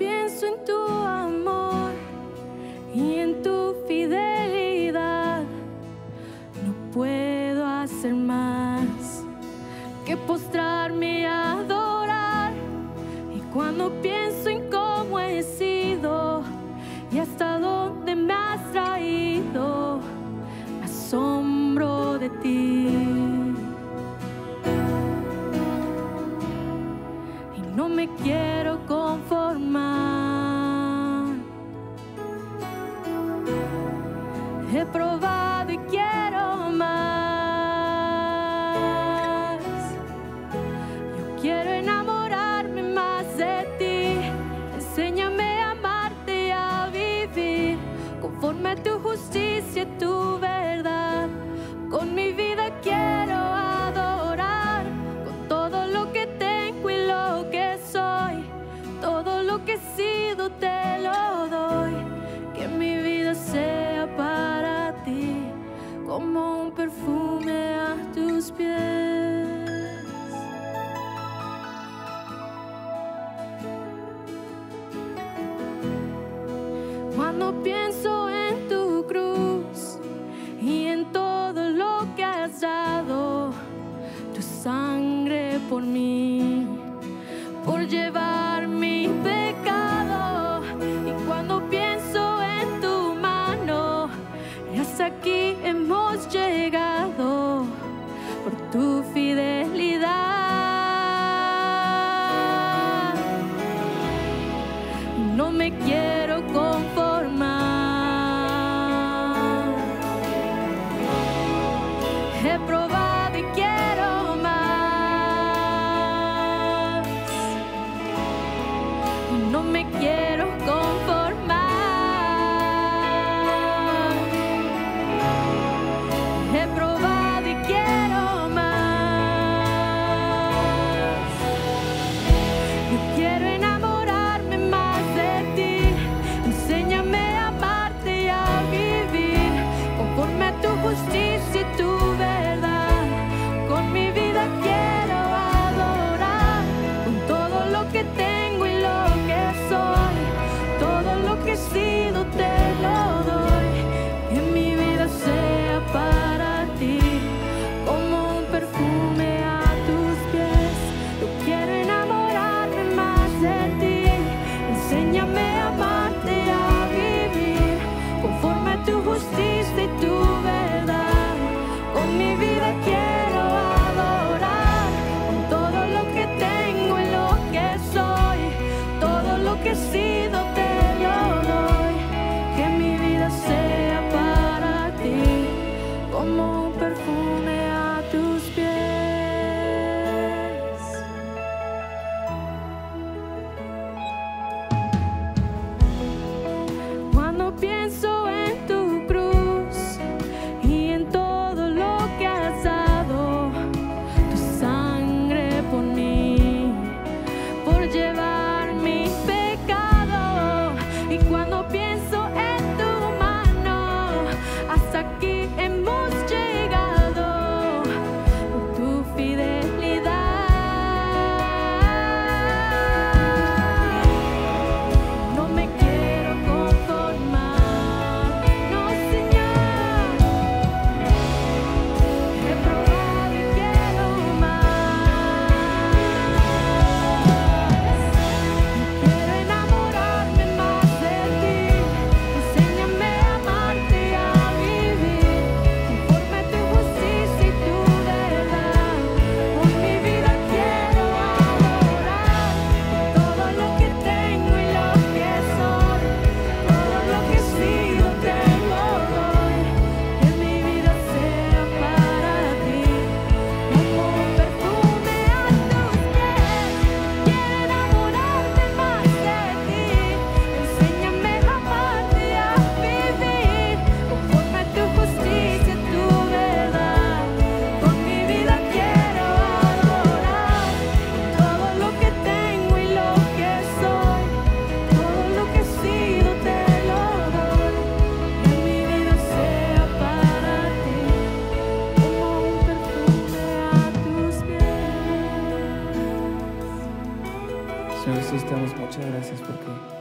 Pienso en tu amor y en tu fidelidad, no puedo hacer más que postrarme y adorar. Y cuando pienso en cómo he sido y hasta dónde me has traído, asombro de ti. He probado y quiero más. Yo quiero enamorarme más de ti. Enséñame a amarte y a vivir conforme a tu justicia tu verdad. Cuando pienso en tu cruz y en todo lo que has dado, tu sangre por mí, por llevar mi pecado. Y cuando pienso en tu mano, y hasta aquí hemos llegado por tu fidelidad. No me quiero conformar. No muchas gracias porque